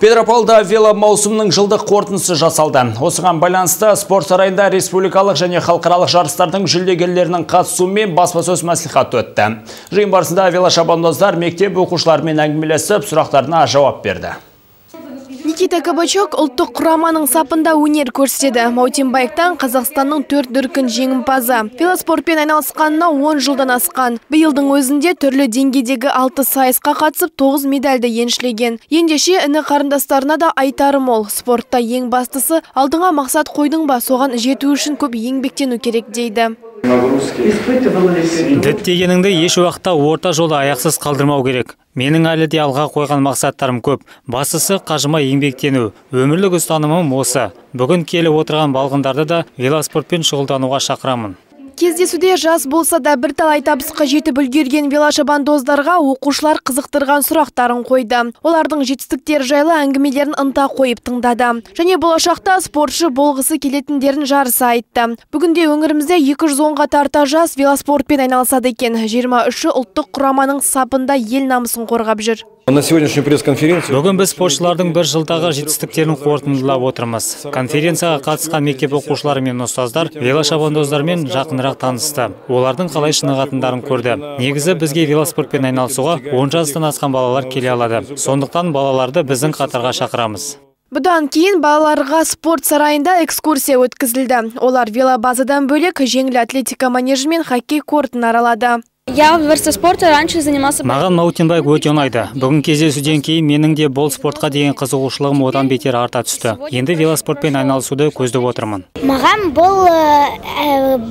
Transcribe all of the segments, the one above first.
Петропавлда вело маусымның жылдық қорытындысы жасалды. Осыған байланысты спорт сарайында республикалық және халықаралық жарыстардың жүлдегерлерінің қатысуымен баспасөз мәслихаты өтті. Жиын барысында велошабандоздар мектеп оқушыларымен әңгімелесіп, сұрақтарына жауап берді. Никита Кабачок ұлттық құраманың сапында өнер көрсетеді. Маутинбайктан Қазақстанның төрт дүркін жеңімпазы. Велоспортпен айналысқанына 10 жылдан асқан. Биылдың өзінде түрлі деңгейдегі 6 сайысқа қатысып 9 медальді еншілеген. Ендеше іні қарындастарына да айтарым ол. Спортта ең бастысы алдыңа мақсат қойдың ба, соған жету үшін көп еңбектену керек дейді діттегеніңді еш уақытта орта жолы аяқсыз қалдырмау керек. Менің әлі де алға қойған мақсаттарым көп. Бастысы қажымай еңбектену. Өмірлік ұстанымым осы. Бүгін келіп отырған балғындарды да велоспортпен шұғылдануға шақырамын. Кездесуде жас болса да бір талай табысқа жетіп үлгерген велошабандоздарға оқушылар қызықтырған сұрақтарын қойды. Олардың жетістіктері жайлы әңгімелерін ынта қойып тыңдады. Және болашақта спортшы болғысы келетіндерін жарыса айтты. Бүгінде өңірімізде 210-ға тарта жас велоспортпен айналысады екен. 23 ұлттық құраманың сапында ел намысын қорғап жүр. На сегодняшнюю пресс-конференцию бүгін біз спортшылардың бір жылдағы жетістіктерін қорытындылап отырмыз. Конференцияға қатысқан мектеп оқушылары мен ұстаздар велошабандоздармен жақынырақ танысты. Олардың қалай шынығатындарын көрді. Негізі бізге велоспортпен айналысуға он жастан асқан балалар келе алады. Сондықтан балаларды біздің қатарға шақырамыз. Бұдан кейін балаларға спорт сарайында экскурсия өткізілді. Олар велобазадан бөлек жеңіл атлетика манежі мен хоккей кортын аралады. Я в спорта раньше занимался... Маған маутинбайк өте ұнайды. Бүгін кездесуден кейін менің де бол спортқа деген қызығушылығым одан бетер арта түсті. Енді велоспортпен айналысуды көздеп отырмын. Маған бұл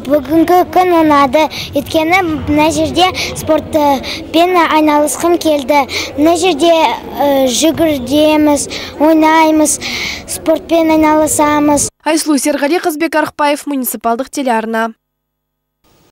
бүгінгі күн ұнады. Өйткені мына жерде спортпен айналысқым келді. Мына жерде жүгірдеміз, ойнаймыз, спортпен айналысамыз. Айсұлу Серғали Қызбек Арықбаев, муниципалдық телеарна.